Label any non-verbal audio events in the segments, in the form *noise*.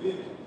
время.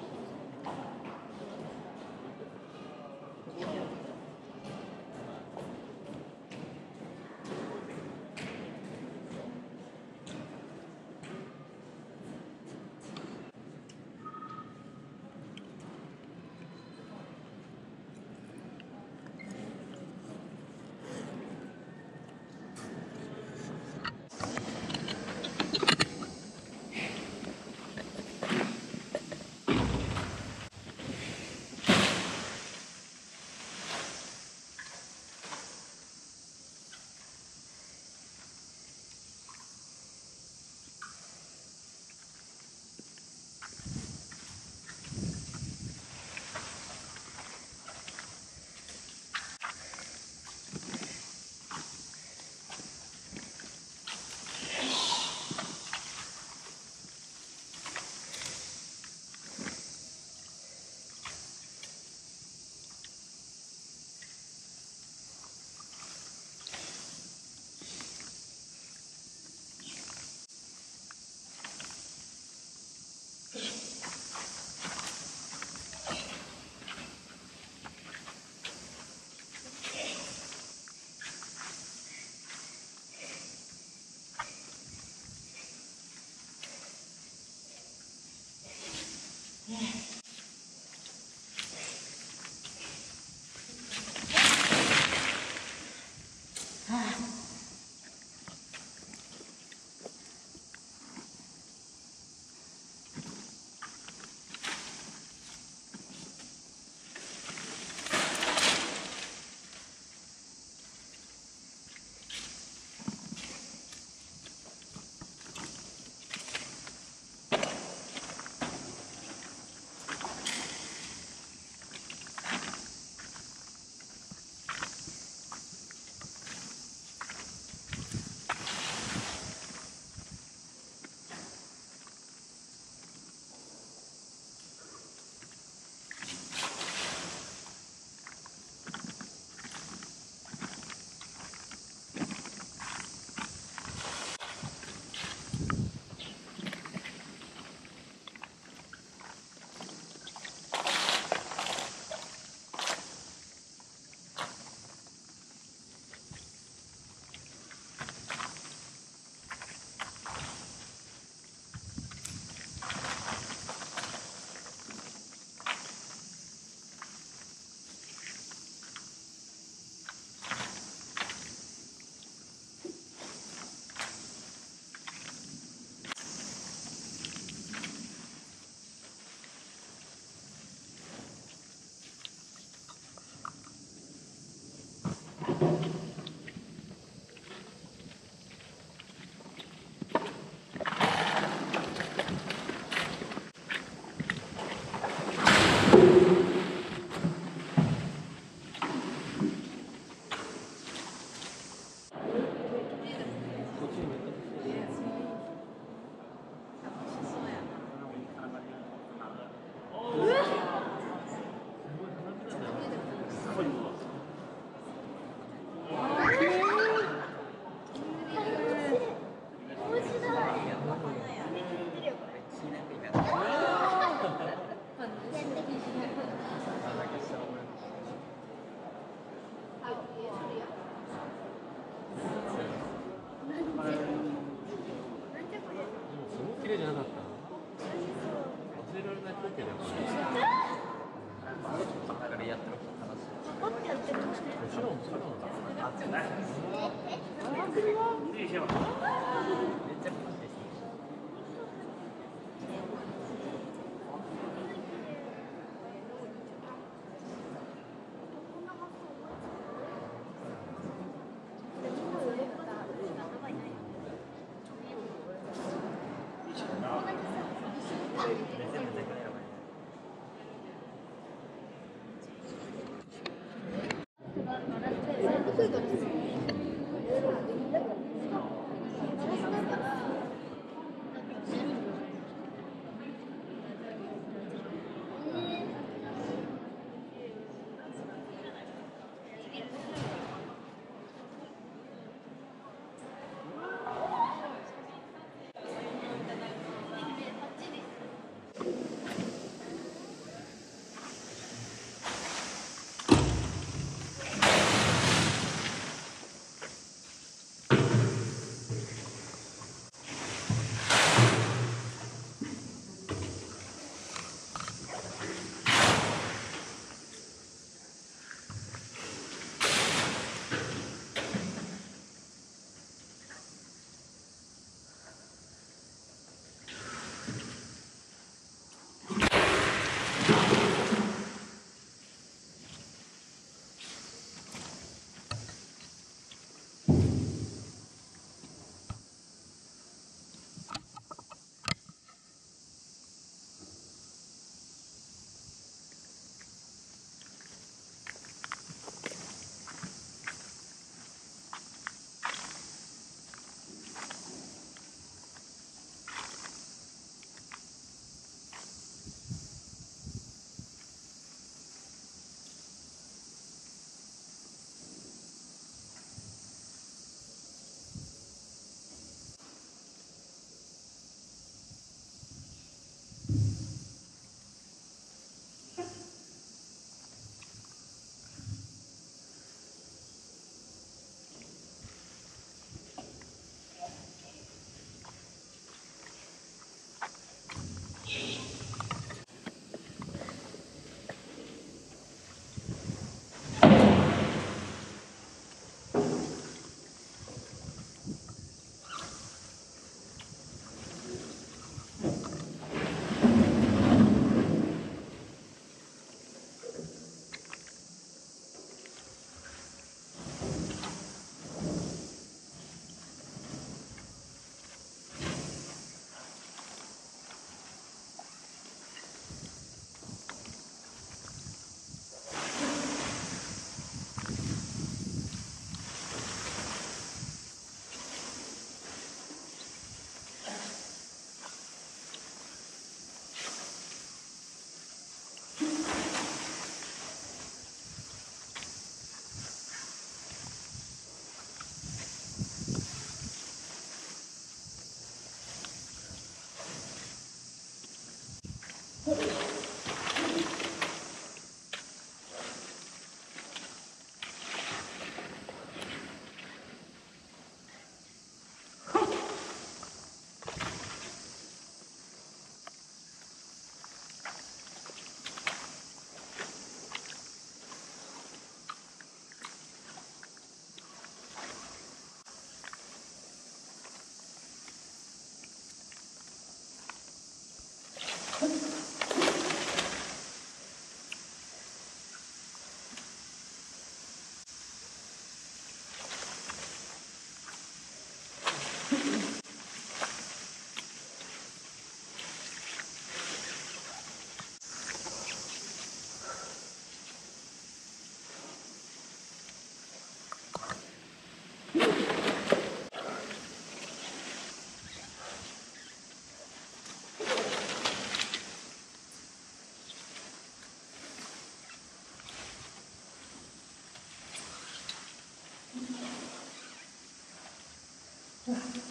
Yeah. *laughs*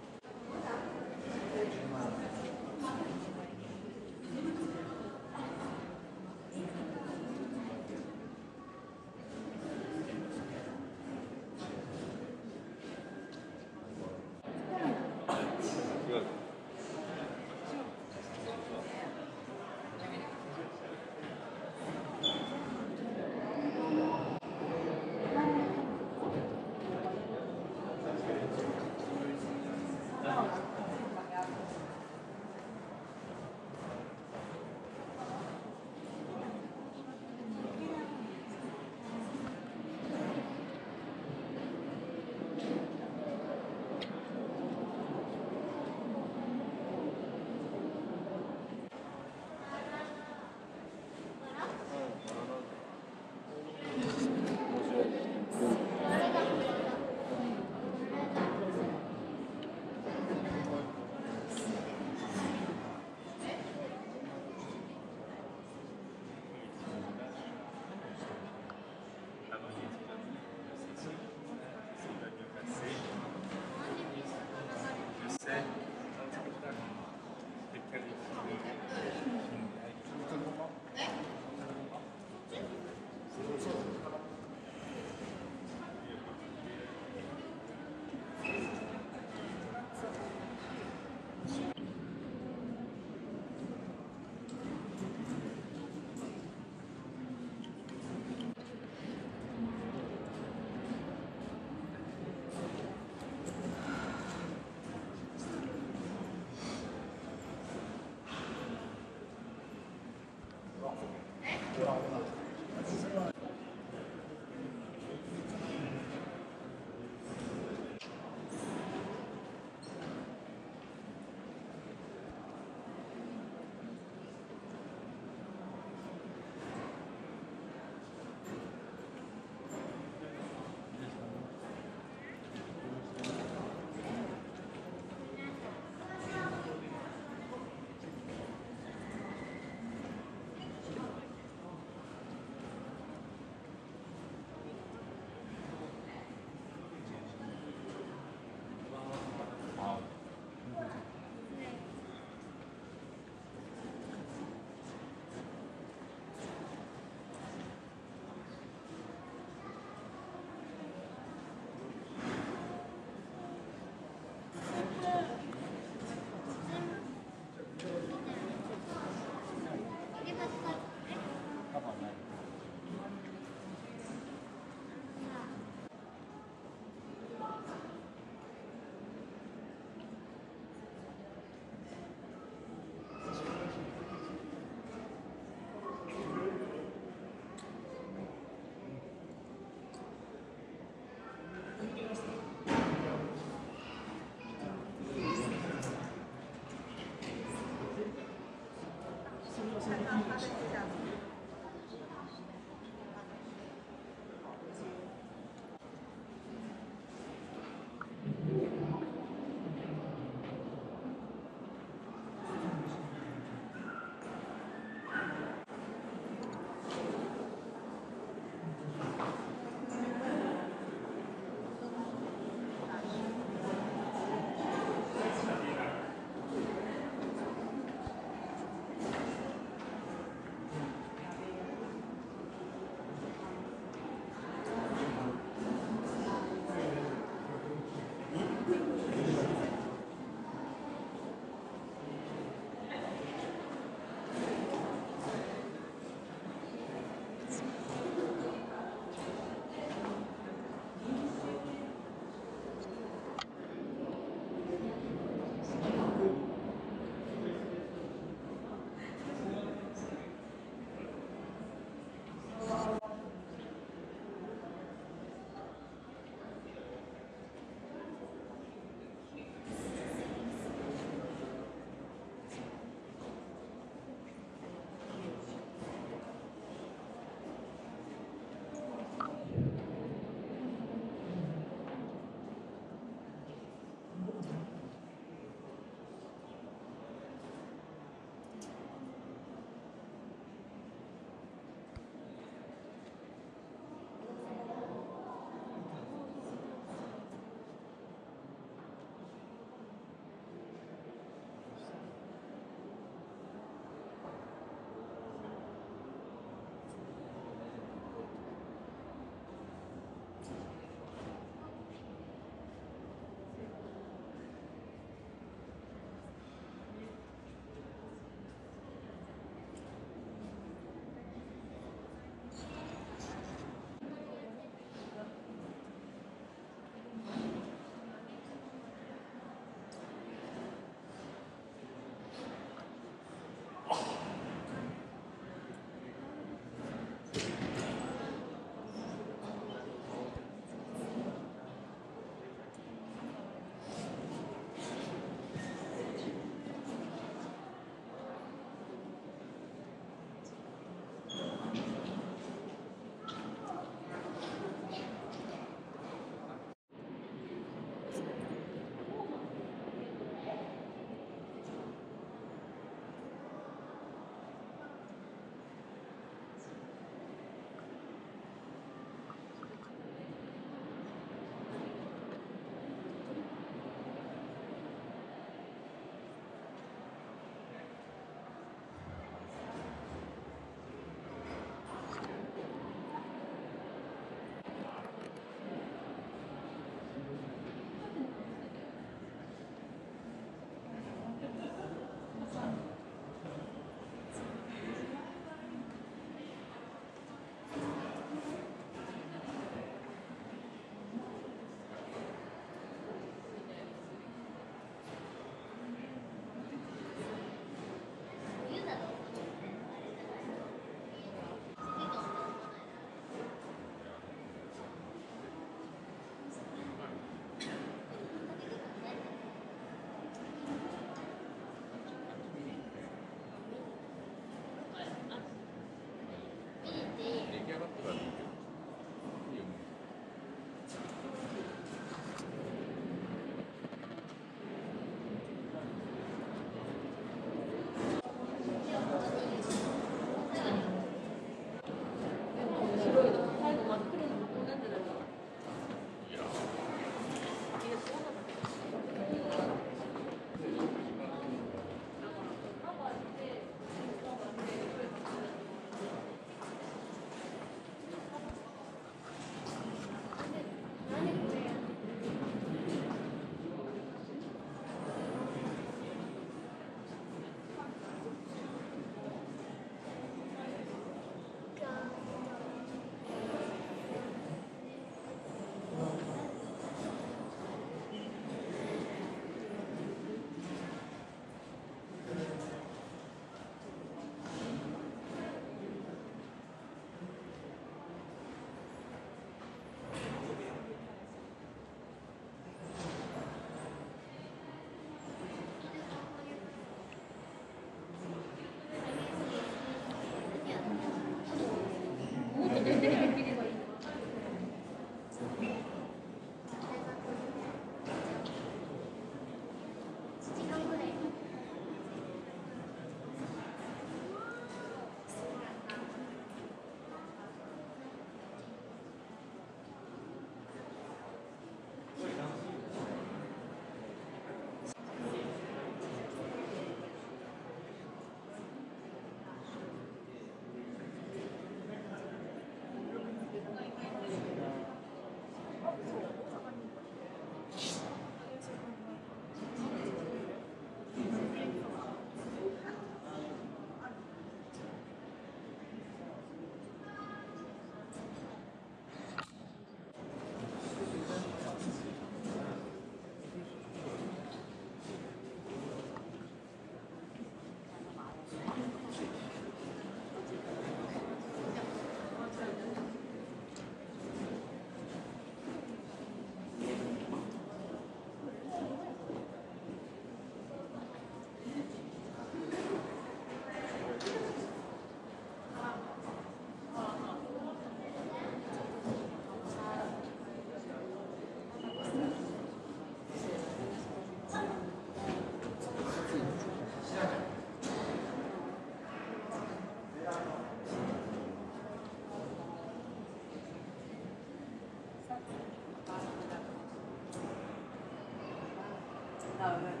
No.